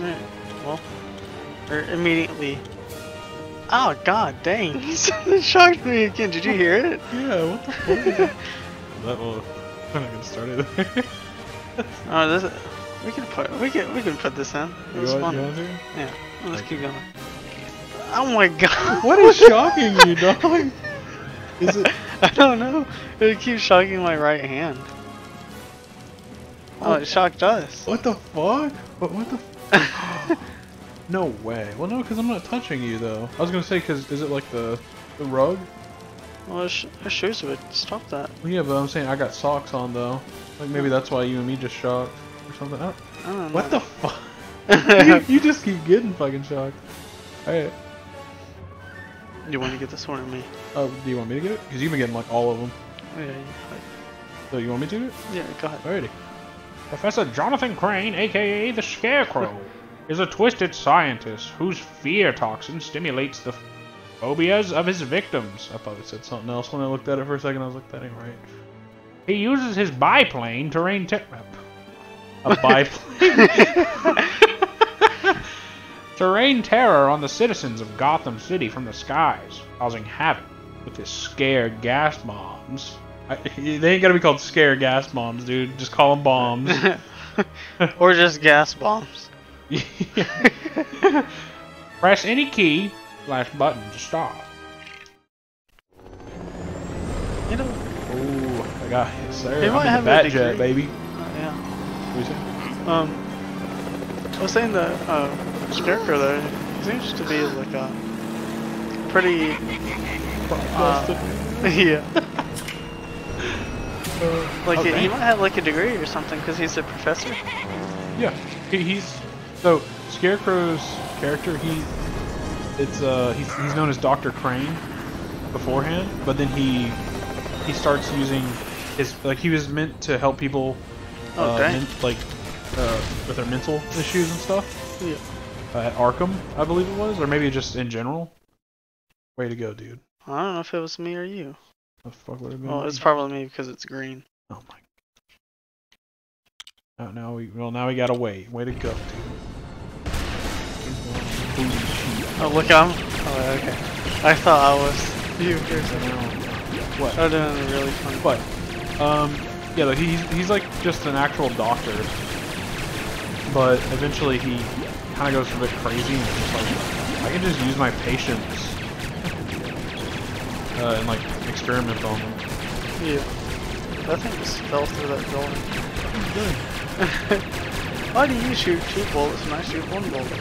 Alright, well, or immediately. Oh god dang! that shocked me again. Did you hear it? Yeah, what the fuck? that? that will. I'm not gonna start it there. Oh, this. We can put. We can. We can put this in. It you, was want, fun. you want to? Yeah. Let's keep going. Oh my god! What is shocking you, dog? Is it? I don't know. It keeps shocking my right hand. Oh, it shocked us. What the fuck? What? What the? No way. Well, no, because I'm not touching you though. I was gonna say, because is it like the the rug? Well, it, sh it would stop that. Well, yeah, but I'm saying I got socks on though. Like maybe oh. that's why you and me just shocked or something. I don't, I what the fuck? you, you just keep getting fucking shocked. Alright. You want to get this one or me? Oh, do you want me to get it? Because you've been getting like all of them. Oh, yeah, you, So you want me to do it? yeah, go ahead. Alrighty. Professor Jonathan Crane, aka the Scarecrow, is a twisted scientist whose fear toxin stimulates the phobias of his victims. I thought it said something else when I looked at it for a second. I was like, that ain't right. He uses his biplane to rain ter- a biplane to rain terror on the citizens of Gotham City from the skies, causing havoc with his scare gas bombs. I, they ain't gotta be called scare gas bombs, dude. Just call them bombs. or just gas bombs. Press any key slash button to stop. You know, Ooh, I got it, sir. They might in have the a bat degree. jet, baby. uh, yeah. What you? Um, I was saying that uh, Scarecrow though seems to be like a pretty uh, yeah. Like okay. he might have like a degree or something because he's a professor. Yeah, he, he's so Scarecrow's character. He, it's uh, he's he's known as Doctor Crane beforehand, but then he he starts using his like he was meant to help people, Oh, uh, men- like uh, with their mental issues and stuff. Yeah. Uh, at Arkham, I believe it was, or maybe just in general. Way to go, dude. I don't know if it was me or you. The fuck would have been? Well, it's probably me because it's green. Oh my. Now, now we well now we gotta wait. Way to go, dude. Oh, look him. Oh, okay. I thought I was you second. What? Oh, doing it really funny. But, um, yeah, like, he's he's like just an actual doctor, but eventually he kind of goes a bit crazy and just like I can just use my patients uh, and like experiment on them. Yeah. That thing just fell through that. Good. Why do you shoot two bullets and I shoot one bullet?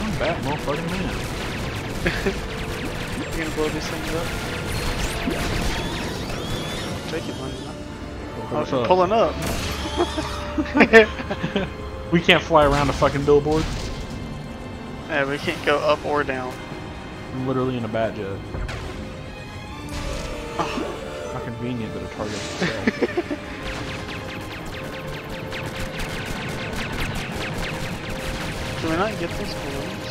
I'm bad, motherfucking man. You gonna blow these things up? Take it, money. I'm oh, up? pulling up. we can't fly around a fucking billboard. yeah, we can't go up or down. I'm literally in a bad jet. How convenient that a target. Can we not get those balloons?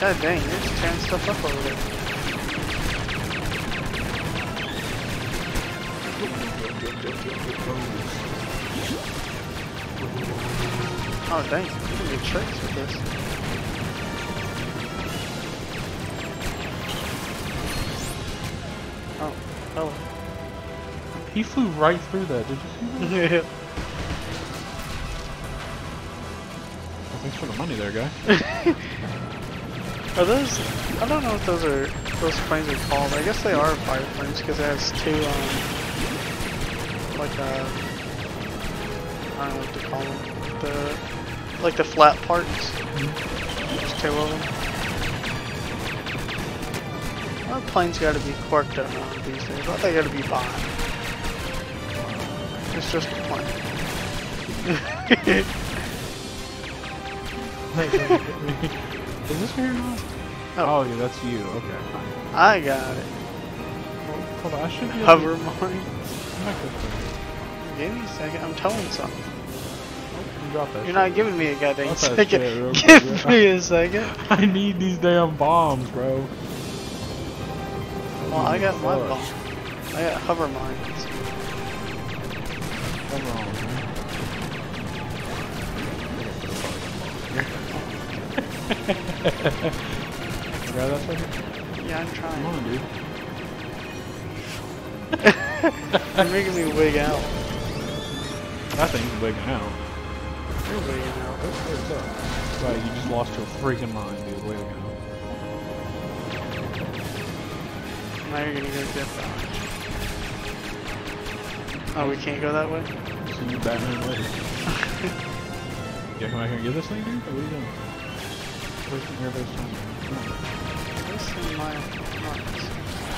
God dang, you're just tearing stuff up over there. Oh dang, you can do tricks with this. Oh, he flew right through that. Did you see that? Yeah. Well, thanks for the money there, guy. Are those? I don't know what those are. Those planes are called. I guess they are fire planes because it has two, um, like uh, I don't know what to call them. The like the flat parts. There's two of them. Our planes got to be quirked up now these days. I they got to be fine. It's just a plane. Is this here now? Oh. Oh, yeah, that's you. Okay. I got it. Hold on, I should be Hover mine. Not Give me a second. I'm telling something. Oh, that You're shit. not giving me a goddamn second. shit real quick, Give me a second. I need these damn bombs, bro. Well, I got my Fuck. bomb. I got hover mines. Come on, Grab that sucker? Yeah, I'm trying. Come trying. on, dude. You're making me wig out. That thing's wigging out. You're wigging out. Hey, what's up? Right, you just lost your freaking mind, dude. Wigging out. Now you're gonna go get that. Oh, we can't go that way? See you Batman later. yeah, come back here and get this thing, dude? Or what are you doing? Everybody's time. Come on. This is my marks.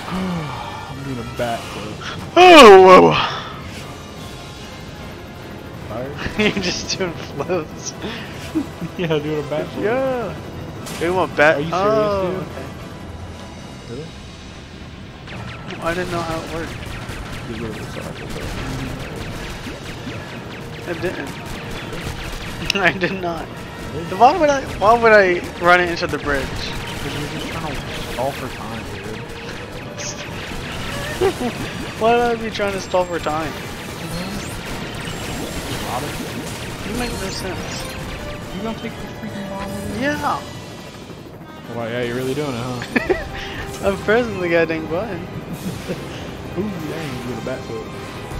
I'm doing a bat flip. Oh, whoa! You're just doing floats. yeah, doing a bat flip. Yeah. You want bat? Are you serious, oh, dude? okay. Really? I didn't know how it worked. You really suck. It didn't. I did not. Why would I? Why would I run it into the bridge? Because you're just trying to stall for time, dude. Why would I be trying to stall for time? Robin, You make no sense. you gonna take this freaking bomb? Yeah. Well, yeah, you're really doing it, huh? I'm pressing the goddamn button. Ooh, dang, you doing a bat flip.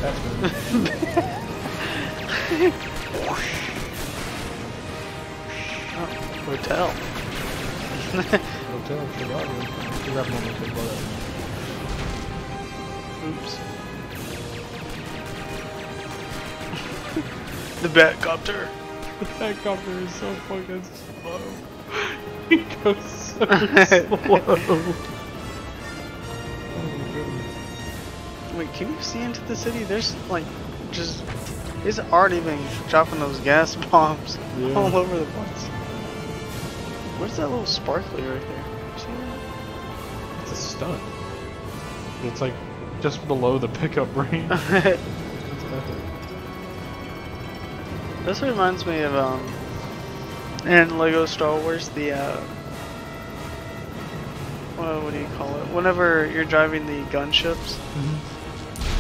That's Oh, hotel. Hotel, Chicago. You're wrapping on the big brother. Oops. the Batcopter. The helicopter is so fucking slow. He goes so slow. Can you see into the city? There's like just he's already been dropping those gas bombs Yeah. all over the place. Where's that little sparkly right there? You see It's a stunt. It's like just below the pickup range. that? This reminds me of um in Lego Star Wars the uh what, what do you call it? Whenever you're driving the gunships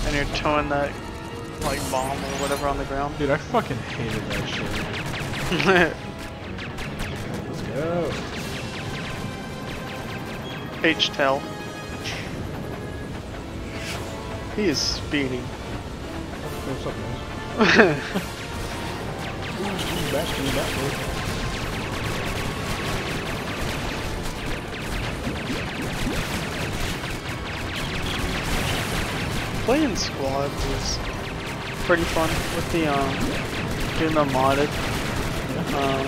and you're towing that like bomb or whatever on the ground. Dude, I fucking hated that shit. Let's go. H-Tel. He is speeding. What's up, guys? Playing squads is pretty fun with the um doing the modded um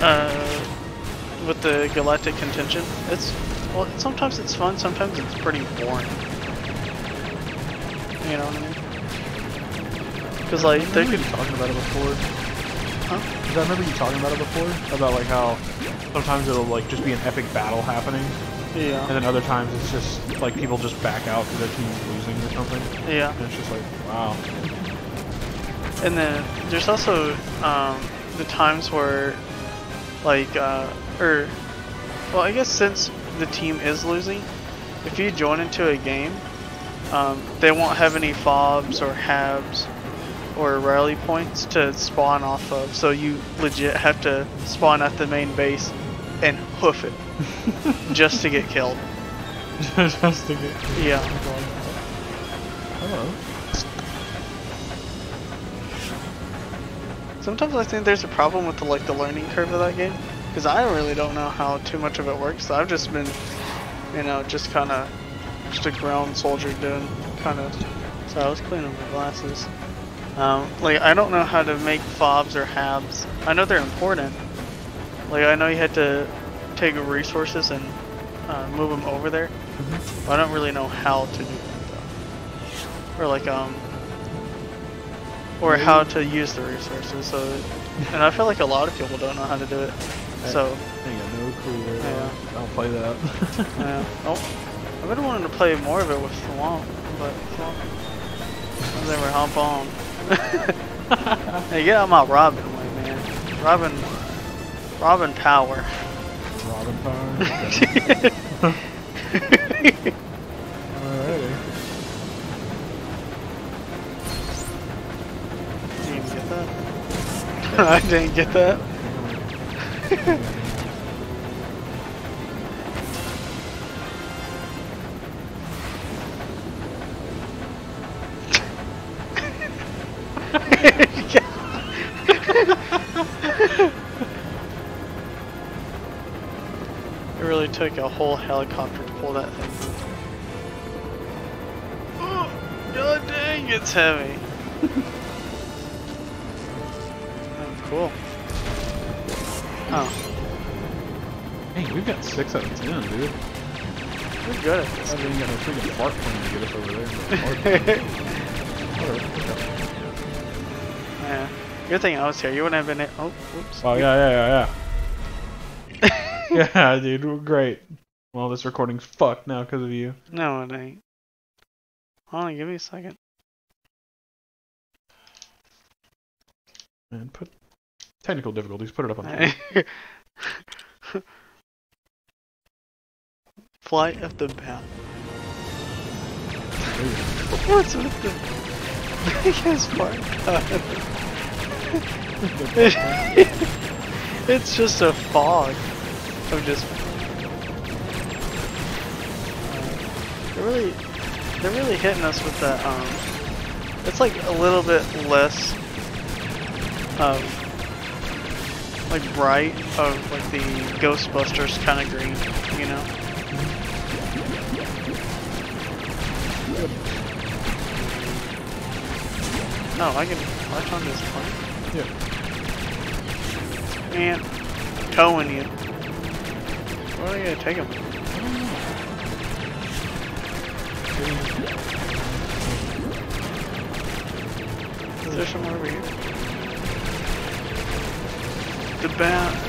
uh with the galactic contention. It's well sometimes it's fun, sometimes it's pretty boring. You know what I mean? Because like I they could talking about it before. Huh? I remember you talking about it before about like how sometimes it'll like just be an epic battle happening, yeah and then other times it's just like people just back out because their team's losing or something. yeah. And it's just like, wow. And then there's also um, the times where, like, uh, or, well, I guess since the team is losing, if you join into a game, um, they won't have any fobs or habs or rally points to spawn off of, so you legit have to spawn at the main base and hoof it just to get killed. just to get. Yeah. Hello. Sometimes I think there's a problem with the like the learning curve of that game because I really don't know how too much of it works. So I've just been, you know, just kind of just a ground soldier doing kind of. So I was cleaning my glasses. Um, like I don't know how to make fobs or habs. I know they're important. Like I know you had to take resources and uh, move them over there. But I don't really know how to do that though. Or like um or how to use the resources. So and I feel like a lot of people don't know how to do it. So I got no clue. Yeah. I don't play that. yeah. Oh I've been wanting to play more of it with Swamp, but Swamp I'll never hop on. hey, get out my Robin way, man. Robin Robin power. Robin Power. Alrighty. Did you get that? I didn't get that. took a whole helicopter to pull that thing. Oh, God dang, it's heavy. oh, cool. Oh, Hey, we've got six out of ten, dude. we're good at this. I didn't even get no freaking fart plane to get us over there. Whatever. yeah. Good thing I was here. You wouldn't have been. Oh, whoops. Oh yeah, yeah, yeah, yeah. yeah, dude, we're great. Well, this recording's fucked now because of you. No, it ain't. Hold on, give me a second. And put technical difficulties. Put it up on. the Flight of the Bat. What's with the biggest part? it's just a fog of just. They're really, they're really hitting us with that. Um, it's like a little bit less, um, like bright of like the Ghostbusters kind of green, you know. Oh, I can latch on this plane. Yeah. Man, towing you. Where are you gonna take him? Is there someone over here? The bat.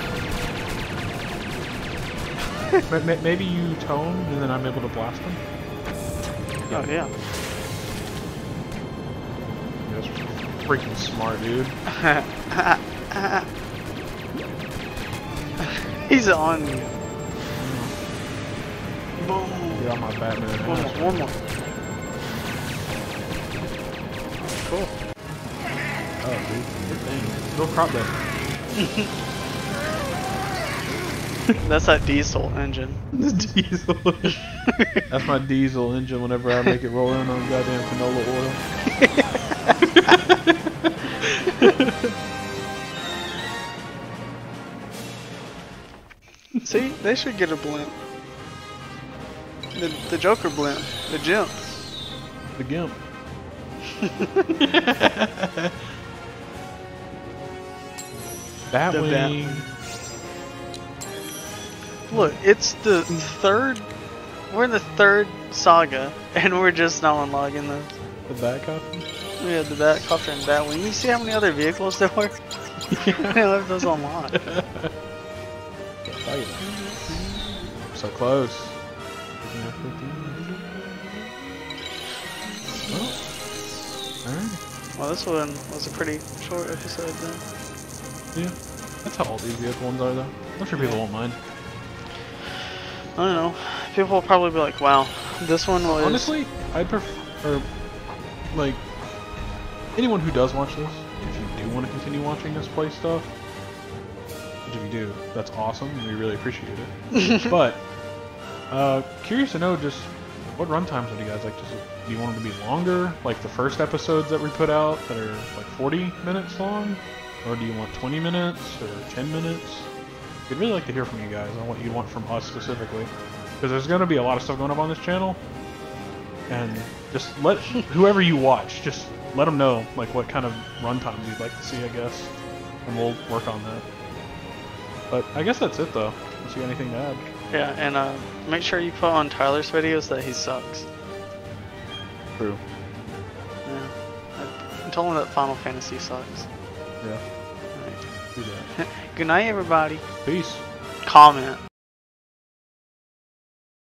Ma- ma- Maybe you tone and then I'm able to blast them. Oh yeah. That's freaking smart, dude. He's on you. Boom. Get on my Batman. One ass. more. One more. Cool. Oh, dude. Good thing. Go crop that. That's that diesel engine. The diesel. That's my diesel engine whenever I make it roll in on goddamn canola oil. See, they should get a blimp. The, the Joker blimp. The gimp. The gimp. Batwing. Look, it's the third. We're in the third saga, and we're just now unlocking this. The bat copy. We had the Batcopter and Batwing. You see how many other vehicles there were? I left those unlocked. So close. Well, alright. Well, this one was a pretty short episode then. Yeah. That's how all these vehicle ones are, though. I'm sure people won't mind. I don't know. People will probably be like, wow, this one was. Honestly, I'd prefer, like, anyone who does watch this, if you do want to continue watching us play stuff, which if you do, that's awesome, and we really appreciate it. but, uh, curious to know just what runtimes would you guys like to? Do you want them to be longer, like the first episodes that we put out that are like 40 minutes long? Or do you want 20 minutes or 10 minutes? We'd really like to hear from you guys on what you want from us specifically. Because there's going to be a lot of stuff going up on this channel. And just let whoever you watch, just let them know like what kind of runtimes you'd like to see, I guess. And we'll work on that. But I guess that's it though. Unless you got anything to add. Yeah, and uh, make sure you put on Tyler's videos that he sucks. True. Yeah. I, told him that Final Fantasy sucks. Yeah. Alright. Do that. Good night, everybody. Peace. Comment.